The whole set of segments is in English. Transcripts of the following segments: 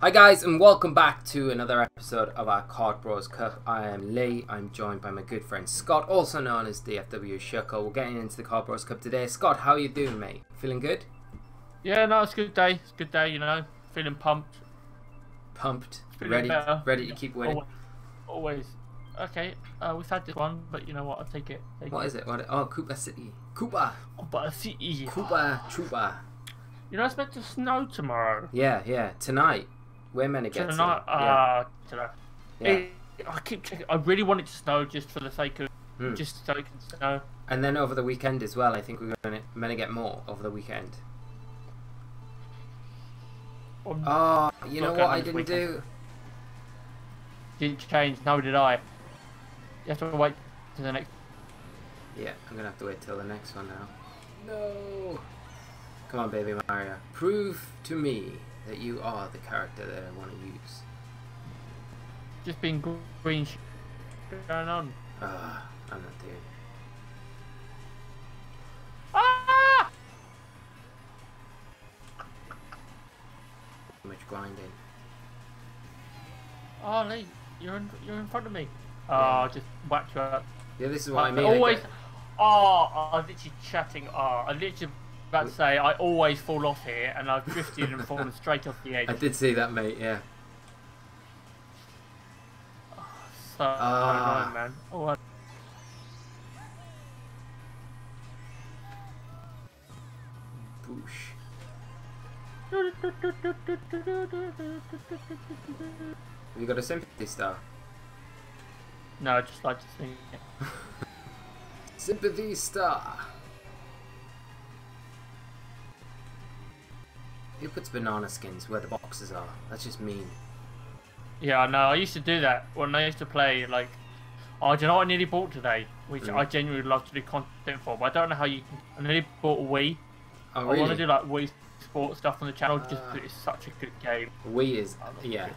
Hi guys and welcome back to another episode of our Kart Bros Cup. I am Lee, I'm joined by my good friend Scott, also known as DFW Shuckle. We're getting into the Kart Bros Cup today. Scott, how are you doing mate? Feeling good? Yeah, no, it's a good day. It's a good day, you know. Feeling pumped. Pumped? Feeling Ready? better. Ready to keep winning? Always. Okay, uh, we've had this one, but you know what? I'll take it. Take What it. is it? What? Oh, Koopa City. Koopa! But I see. Koopa Troopa. You know, it's meant to snow tomorrow. Yeah, yeah. Tonight. We're meant to get Tonight. Yeah. uh, tonight. yeah. It- I keep checking. I really want it to snow just for the sake of, Hmm. just so it can snow. And then over the weekend as well, I think we're going to, get more over the weekend. Um, Oh, you know what I didn't weekend. do? Didn't change. No, did I? You have to wait to the next. Yeah, I'm gonna have to wait till the next one now. No! Come on, baby Mario. Prove to me that you are the character that I want to use. Just being green. sh- going on. Ah, I'm not doing. Ah! Too much grinding. Oh, Lee, you're in, you're in front of me. Yeah. Oh, just whacked you up. Yeah, this is what I mean. I always. get- Oh, I was literally chatting. Oh, I literally about to say I always fall off here, and I've drifted and fallen straight off the edge. I did see that, mate. Yeah. So Ah. annoying, man. Oh, I- Boosh. Have you got a sympathy star? no, I just like to sing it. Sympathy star. Who puts banana skins where the boxes are? That's just mean. Yeah, I know. I used to do that when I used to play. Like, oh, do you know what I nearly bought today? Which Mm. I genuinely love to do content for, but I don't know how you. can... I nearly bought a Wii. Oh, I want to do like Wii Sports stuff on the channel just Ah. because it's such a good game. Wii is, yeah.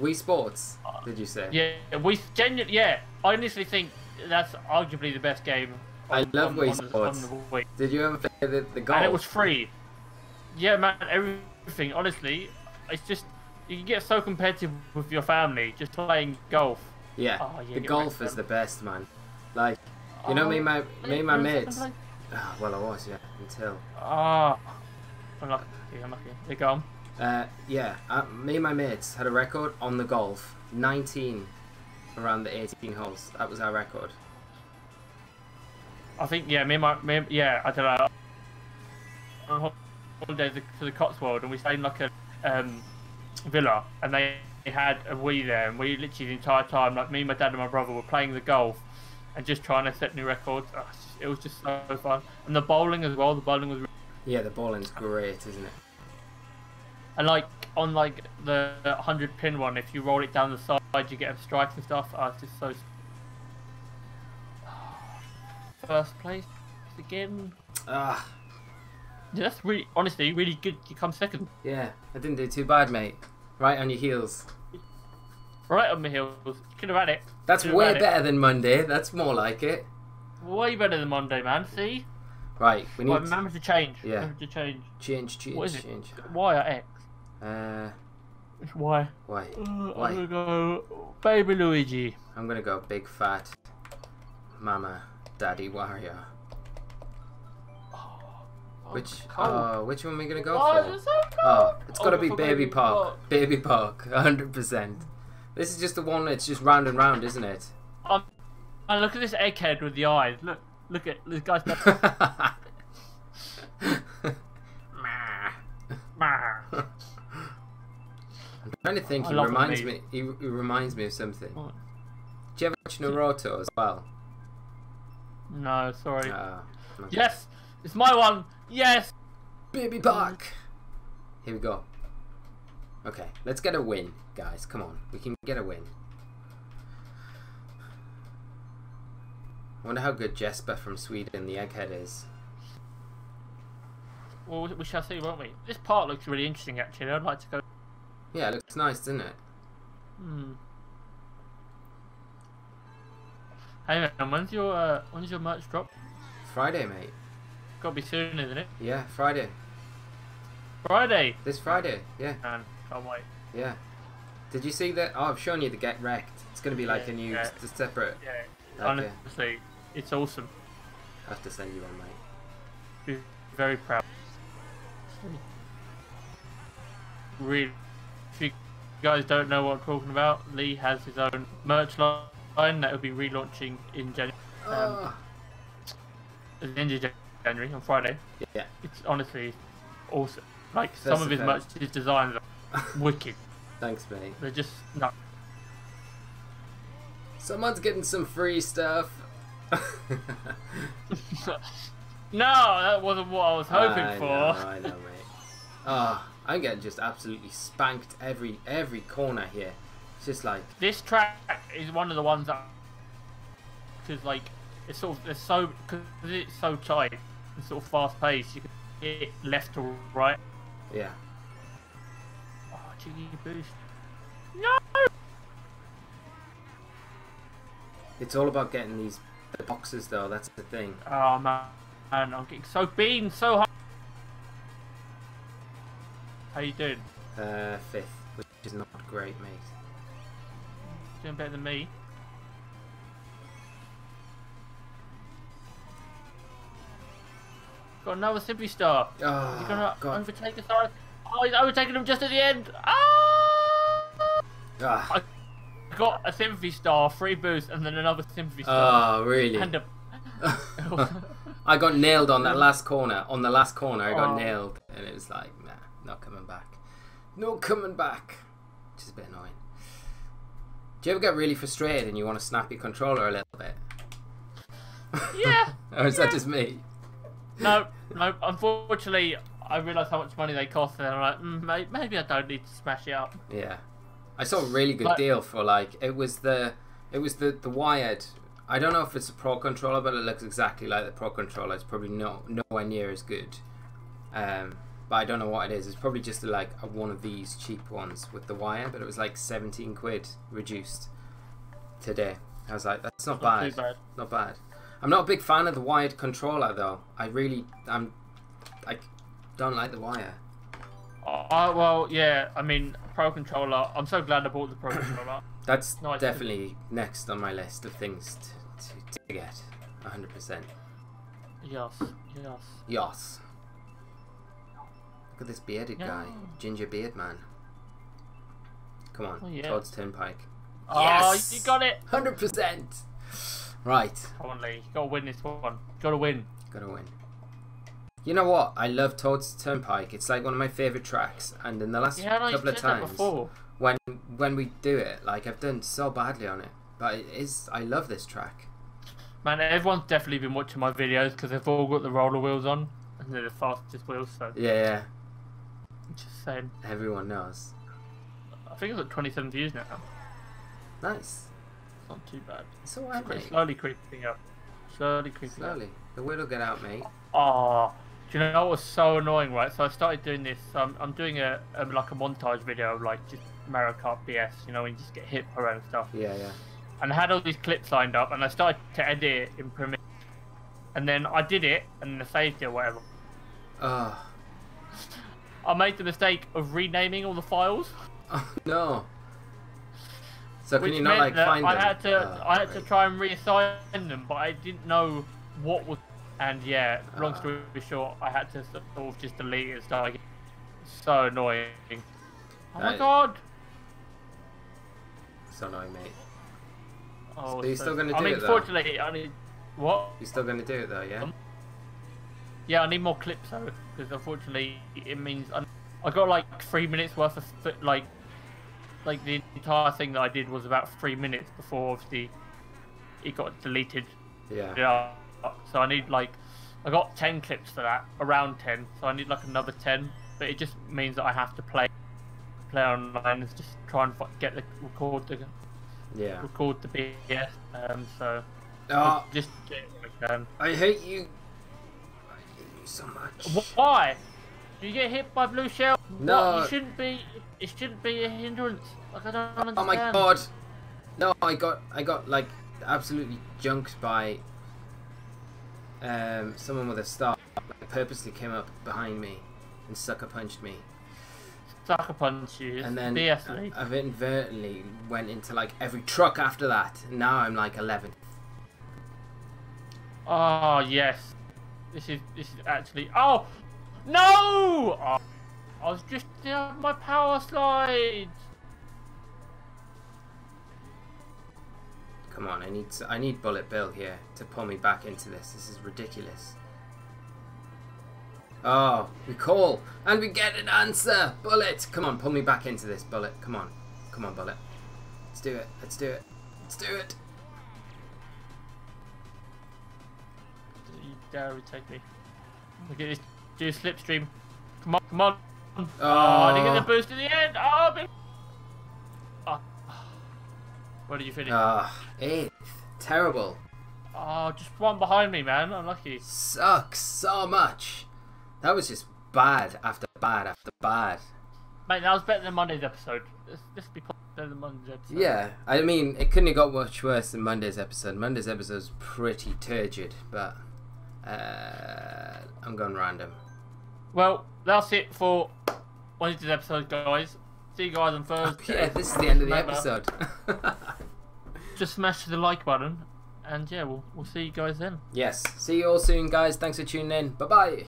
Wii Sports, Uh, did you say? Yeah, we genuinely, yeah. I honestly think that's arguably the best game. I love on- Wii on Sports. on Wii. Did you ever play the, the golf? And it was free. Yeah, man, everything. Honestly, it's just you get so competitive with your family just playing golf. Yeah, Oh, yeah, the golf is the best, man. Like, you know, me and my, me and my Oh, mates. Ah, well, I was, yeah, until. Ah, unlucky, unlucky. They go on. Uh, yeah, uh, me and my mates had a record on the golf, 19 around the 18 holes. That was our record. I think yeah, me and my me, yeah, I don't know. Holiday to the Cotswold, and we stayed in like a um, villa, and they had a Wii there, and we literally the entire time, like me, my dad, and my brother, were playing the golf, and just trying to set new records. Ah, It was just so fun, and the bowling as well. The bowling was, Yeah, the bowling's great, isn't it? and like on like the hundred pin one, if you roll it down the side, you get a strike and stuff. Ah, it's just so. First place again. Ah, that's really, honestly, really good. You come second. yeah, I didn't do too bad, mate. Right on your heels. Right on the heels. Could have had it. That's Could've way had it. better than Monday. That's more like it. Way better than Monday, man. See? Right, we need to remember to change. Yeah. Remember to change. change, change, What is it? change. Y or X? Uh, It's Y. why? Uh, Why? I'm gonna go Baby Luigi. I'm gonna go big fat mama daddy Wario. Which uh, which one are we gonna go Oh, for? so cold. Oh, it's Oh, gotta go be baby park. Park. Baby park, hundred percent. This is just the one that's just round and round, isn't it? Um, and look at this egghead with the eyes. Look, look at this guy's. I'm trying to think. I He reminds me. He, he reminds me of something. What? Do you ever watch Naruto as well? no, sorry. Uh, okay. Yes, it's my one. Yes. Baby Park. Here we go. Okay, let's get a win, guys. Come on, we can get a win. I wonder how good Jesper from Sweden, the egghead, is. Well, we shall see, won't we? This part looks really interesting, actually. I'd like to go. Yeah, it looks nice, doesn't it? Hmm. Hey man, when's your uh, when's your merch drop? Friday, mate. Gotta be soon, isn't it? Yeah, Friday. Friday. This Friday. Yeah. Man, can't wait. Yeah. Did you see that? Oh, I've shown you the get wrecked. It's going to be like Yeah, a new, yeah. separate. Yeah, Okay. honestly, it's awesome. I have to send you one, mate. Be very proud. Really, if you guys don't know what I'm talking about, Lee has his own merch line that will be relaunching in January, Oh. at the end of Jan- um, ah. January on Friday. Yeah. It's honestly awesome. Like First some of his merch, his designs are wicked. Thanks, mate. They're just no. Someone's getting some free stuff. no, that wasn't what I was hoping I for. Know, I know, mate. Oh, I'm getting just absolutely spanked every every corner here. It's just like, This track is one of the ones that because like it's sort of it's so because it's so tight and sort of fast paced. You can hit left to right. yeah. Oh, cheeky boost. No. It's all about getting these the boxes, though. That's the thing. Oh man, man, I'm getting so beaten so hard. How you doing? Uh, fifth, which is not great, mate. Doing better than me. Got another Simply Star. Oh, Is he gonna God. overtake us? Oh, he's overtaking him just at the end. Ah! Ah. I got a Sympathy Star, free boost, and then another Sympathy Star. Oh, really? And a... I got nailed on that last corner. On the last corner, I got Oh. nailed, and it was like, nah, not coming back. No coming back. Which is a bit annoying. Do you ever get really frustrated and you want to snap your controller a little bit? yeah. or is that just me? No, no. Unfortunately, I realised how much money they cost, and I'm like, mm, maybe I don't need to smash it up. Yeah, I saw a really good deal for like it was the it was the the wired. I don't know if it's a pro controller, but it looks exactly like the pro controller. It's probably not nowhere near as good. Um, but I don't know what it is. It's probably just like a, one of these cheap ones with the wire, but it was like seventeen quid reduced today. I was like, that's not Not bad. Not bad. I'm not a big fan of the wired controller though. I really I'm I don't like the wire. Uh, well, yeah. I mean, Pro Controller. I'm so glad I bought the Pro Controller. That's I- definitely next on my list of things to, to, to get. 100%. Yes, yes. Yes. Look at this bearded Yeah. guy. Ginger beard man. Come on, Oh, yeah. Toad's Turnpike. Oh, Yes! you got it. 100%! Right, Come on, Lee. Gotta win this one. Gotta win. gotta win. You know what? I love Toad's Turnpike. It's like one of my favourite tracks. And in the last Yeah, know couple of times, when when we do it, like I've done so badly on it. But it is. I love this track. Man, everyone's definitely been watching my videos because they've all got the roller wheels on, and they're the fastest wheels. So, Yeah, yeah. just saying. Everyone knows. I think it's at 27 views now. Nice. Not too bad. It's alright, It's mate. slowly creeping up. Slowly creeping up. Slowly. The word will get out, mate. Oh, do you know what was so annoying, right? So I started doing this. Um, I'm doing a, a like a montage video of like just Mario Kart BS. You know, when you just get hit by random stuff. Yeah, yeah. And I had all these clips lined up, and I started to edit it in Premiere. And then I did it, and I saved it or whatever. Oh, I made the mistake of renaming all the files, oh no. So can which you not like find I them? had to Oh, I had to try and reassign them, but I didn't know what was. And yeah, long Ah. story short, I had to sort of just delete it. So I so annoying. Oh my Uh, god! So annoying, mate. Oh, so you're so- still gonna I do mean, it, though? fortunately, I need what? You're still gonna do it though, yeah? Um, Yeah, I need more clips though, because unfortunately it means I, I got like three minutes worth of like, like the entire thing that I did was about three minutes before obviously it got deleted. Yeah. Yeah. So I need like, I got ten clips for that, around ten. So I need like another ten, but it just means that I have to play, play online and just try and get the record the Yeah. record the BS. Um, so I'll just do I. I hate you. I hate you so much. Why? Do you get hit by blue shell? No. What? You shouldn't be. It shouldn't be a hindrance. Like I don't understand. Oh my god. No, I got I got like absolutely junked by um someone with a star like, purposely came up behind me and sucker punched me. sucker punches. And then BS I've inadvertently went into like every truck after that. Now I'm like 11th. Oh yes, this is this is actually. Oh no! Oh, I was just down my power slide. Come on, I need I need Bullet Bill here to pull me back into this. This is ridiculous. Oh, we call and we get an answer. Bullet, come on, pull me back into this. Bullet, come on, come on, Bullet. Let's do it. Let's do it. Let's do it. You dare take me? Look at this. Do a slipstream. Come on, come on. Oh, Oh, I didn't get the boost in the end. Oh, oh. Where did you finish? Ah, eighth. Terrible. Oh, just one behind me, man. Unlucky. Sucks so much. That was just bad after bad after bad. Mate, that was better than Monday's episode. Let's, let's be better than Monday's episode. Yeah, I mean, it couldn't have got much worse than Monday's episode. Monday's episode was pretty turgid, but uh, I'm going random. Well, that's it for Wednesday's episode, guys. See you guys on Thursday. Yeah, this is the end of the episode. Just smash the like button, and yeah, we'll we'll see you guys then. yes, see you all soon, guys. Thanks for tuning in. Bye bye.